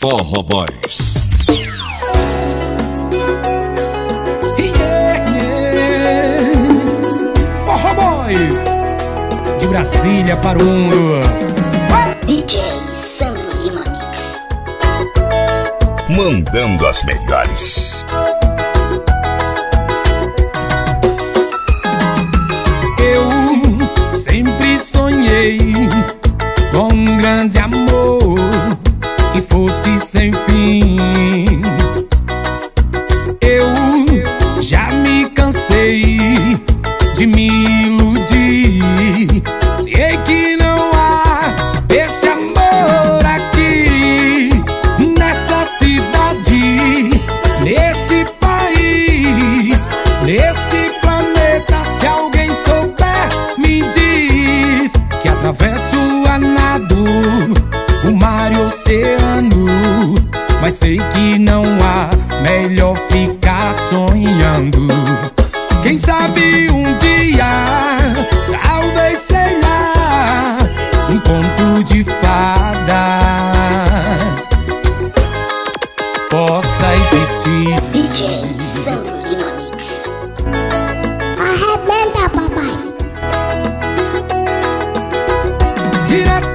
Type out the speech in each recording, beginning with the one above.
Forró Boys. Yeah, yeah. Forró Boys. De Brasília para o mundo. DJ Sandro Lima Mix. Mandando as melhores. enfim. Que não há melhor ficar sonhando. Quem sabe um dia, talvez sei lá, um conto de fadas possa existir. DJ Sandro Lima Mix. Arrebenta, papai. direto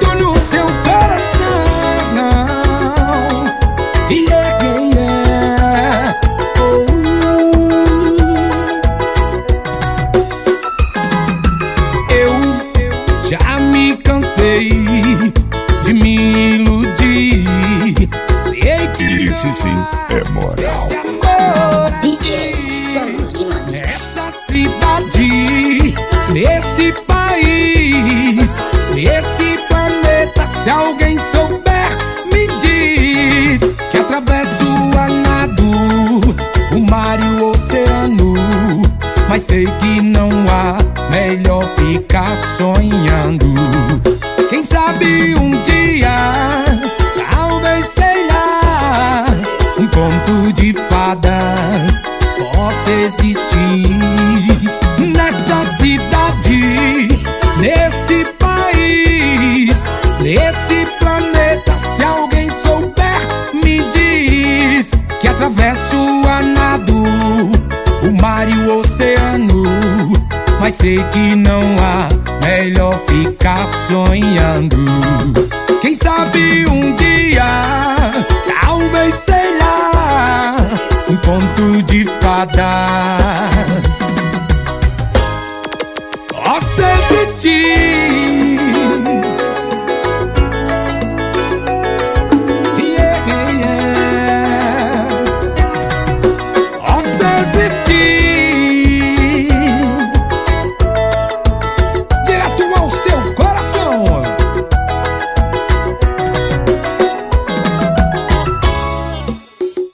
Esse sim é moral. Lima Mix. Nessa cidade, nesse país, nesse planeta, se alguém souber, me diz que atravesso a nado o mar e o oceano. Mas sei que não há melhor ficar sonhando. Quem sabe um dia, conto de fadas possa existir nessa cidade, nesse país, nesse planeta. Se alguém souber, me diz que atravesso a nado o mar e o oceano. Mas sei que não há melhor ficar sonhando. Quem sabe um dia conto de fadas. Ó oh, Santo